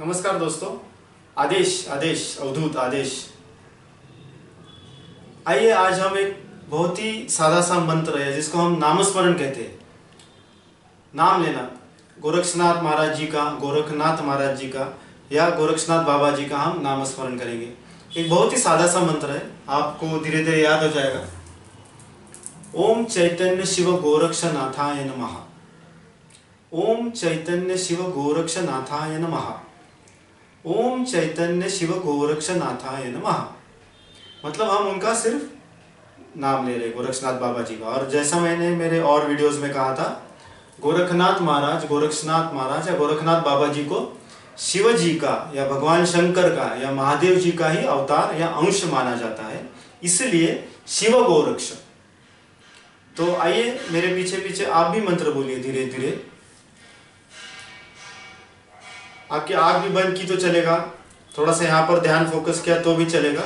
नमस्कार दोस्तों। आदेश आदेश, अवधूत आदेश। आइए, आज हम एक बहुत ही सादा सा मंत्र है, जिसको हम नामस्मरण कहते हैं। नाम लेना। गोरक्षनाथ महाराज जी का, गोरखनाथ महाराज जी का, या गोरक्षनाथ बाबा जी का हम नामस्मरण करेंगे। एक बहुत ही सादा सा मंत्र है। आपको धीरे धीरे याद हो जाएगा। ओम चैतन्य शिव गोरक्षनाथाय नमः। ओम चैतन्य शिव गोरक्षनाथाय नमः। ओम चैतन्य शिव गोरक्षनाथाय नमः। मतलब हम उनका सिर्फ़ नाम ले रहे गोरक्षनाथ बाबा जी का। और जैसा मैंने मेरे और वीडियोस में कहा था, गोरखनाथ महाराज, गोरक्षनाथ महाराज या गोरखनाथ बाबा जी को शिव जी का या भगवान शंकर का या महादेव जी का ही अवतार या अंश माना जाता है। इसलिए शिव गोरक्ष। तो आइए मेरे पीछे पीछे आप भी मंत्र बोलिए धीरे धीरे आपकी आग भी बंद की तो चलेगा। थोड़ा सा यहाँ पर ध्यान फोकस किया तो भी चलेगा।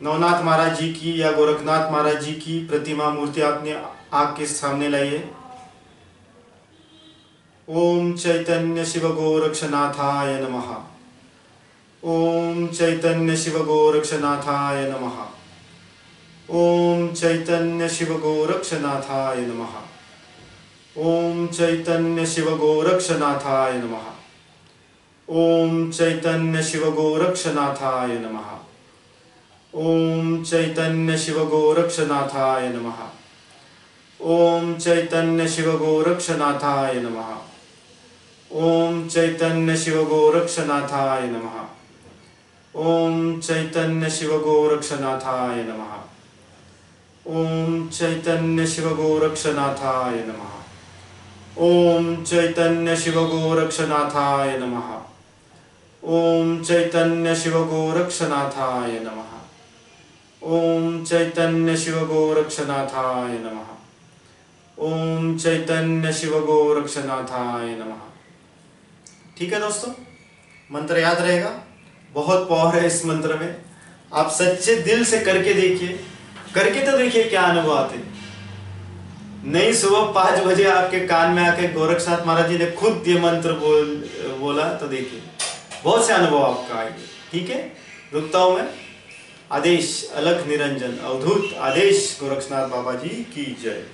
नवनाथ महाराज जी की या गोरखनाथ महाराज जी की प्रतिमा मूर्ति आपने आग के सामने लाई है। ओम चैतन्य शिव गोरक्षनाथाय नमः। ओम चैतन्य शिव गोरक्षनाथाय नमः। ओम चैतन्य शिव गोरक्षनाथाय नमः। ओम चैतन्य शिव गोरक्षनाथाय नमः। ओम चैतन्य शिव गोरक्षनाथाय नमः। ओम चैतन्य शिव गोरक्षनाथाय नमः। ओम चैतन्य शिव गोरक्षनाथाय नमः। ओम चैतन्य शिव गोरक्षनाथाय नमः। ओम चैतन्य शिव गोरक्षनाथाय नमः। ओम चैतन्य शिव गोरक्षनाथाय नमः। ओम चैतन्य शिव गोरक्षनाथाय नमः। ओम चैतन्य शिव गोरक्षनाथाय नमः। ओम चैतन्य शिव गोरक्षनाथाय नमः। ओम चैतन्य शिव गोरक्षनाथाय नमः। ठीक है दोस्तों? मंत्र याद रहेगा? बहुत पावर है इस मंत्र में। आप सच्चे दिल से करके देखिए। करके तो देखिए क्या अनुभव आते नहीं, सुबह पाँच बजे आपके कान में आके गोरखनाथ महाराज जी ने खुद ये मंत्र बोल, बोला तो देखिए, बहुत से अनुभव आपका आएँगे, ठीक है? रुकता हूँ मैं। आदेश अलख निरंजन, अवधूत आदेश गोरखनाथ बाबा जी की जय।